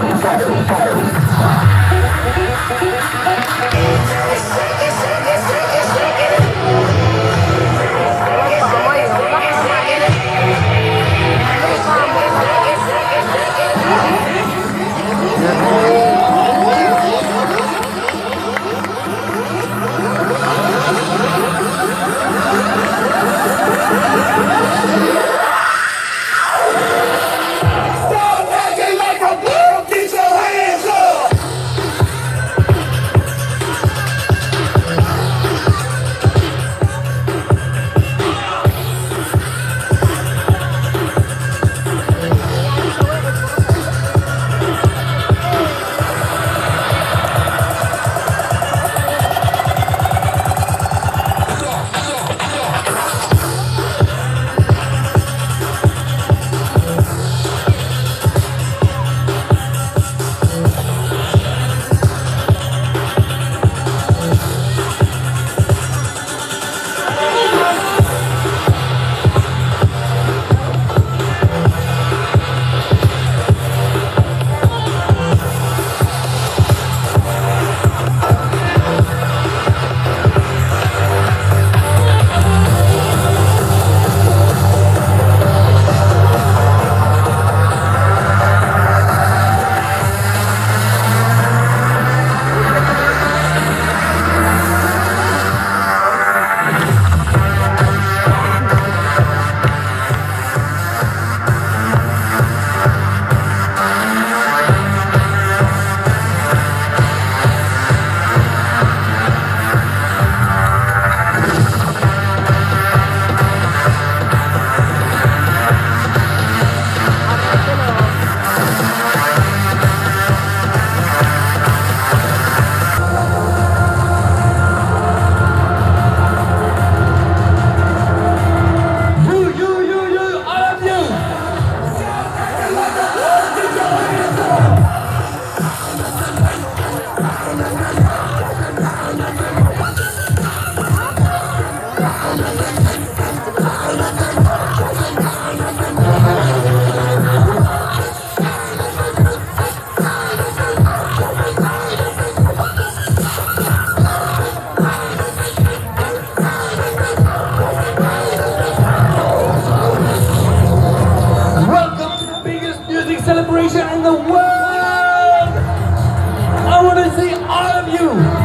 fire, fire. celebration in the world. I want to see all of you.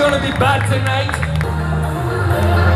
gonna be bad tonight.